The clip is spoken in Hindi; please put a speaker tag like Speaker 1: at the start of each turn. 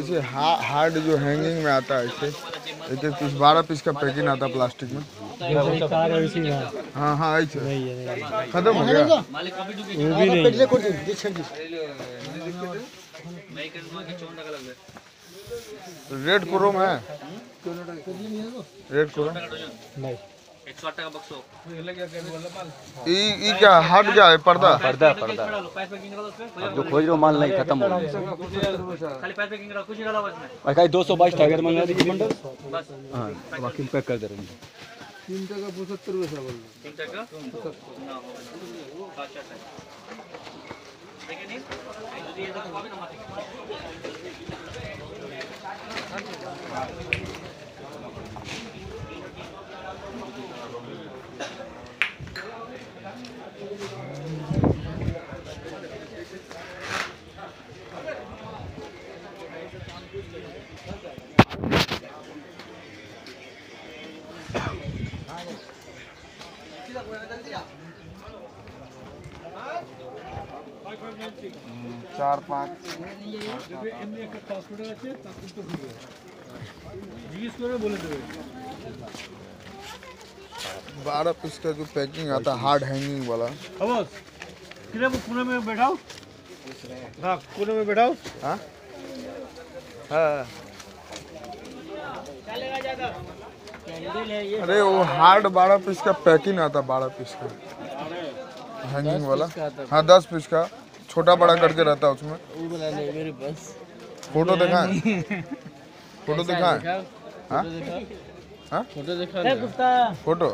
Speaker 1: इसे हार्ड जो हैंगिंग में आता है इसे, एक बारह पीस का पैकिंग आता प्लास्टिक में।
Speaker 2: है
Speaker 1: हाँ खत्म हो गया। रेड क्रोम है। रेड क्रोम
Speaker 2: नहीं।
Speaker 1: ई क्या हट जाए पर्दा। हाँ, पर्दा
Speaker 3: पर्दा। अब जो खोज रहे माल नहीं खत्म हो रहा है। खाली पैसे किंग रहा कुछ डाला बस दो सौ 222 टाइगर मंगा दीजिए बंडल हाँ तो बाकी पैक कर दे रहे हैं।
Speaker 2: तीन टका पचहत्तर पैसा बोल
Speaker 1: तीन टका?
Speaker 2: এমনি একটা পাসপোর্ট আছে তারপর তো ঘুরবে জিজ্ঞেস করে বলে দেবে
Speaker 1: बारह पीस का जो पैकिंग आता है हार्ड हैंगिंग वाला
Speaker 2: खबस किधर कोने में बैठाओ हाँ कोने में बैठाओ
Speaker 1: हाँ हाँ अरे वो हार्ड बारह पीस का पैकिंग आता बारह पीस का हैंगिंग वाला हाँ दस पीस का छोटा बड़ा करके रहता है उसमें।
Speaker 2: मेरे पास
Speaker 1: फ़ोटो दिखा फ़ोटो दिखाएँ? हाँ? हाँ?
Speaker 2: फ़ोटो दिखा
Speaker 1: फ़ोटो?